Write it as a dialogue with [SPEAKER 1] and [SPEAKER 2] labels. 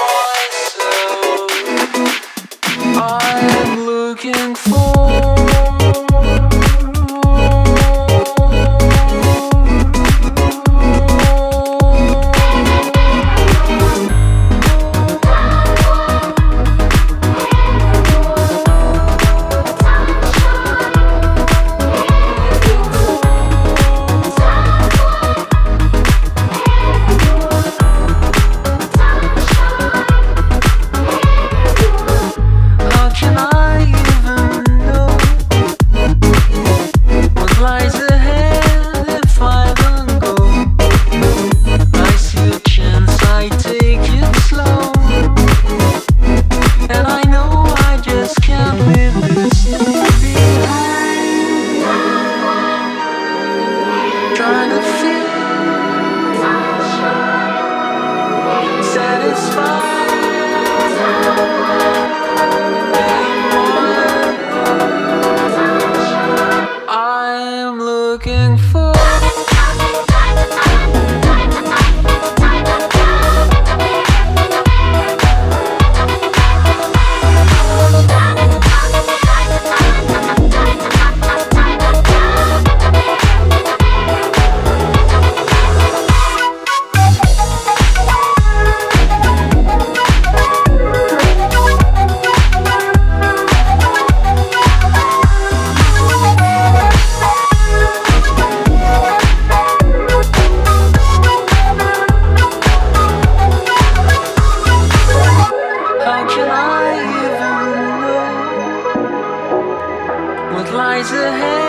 [SPEAKER 1] voices. lies ahead.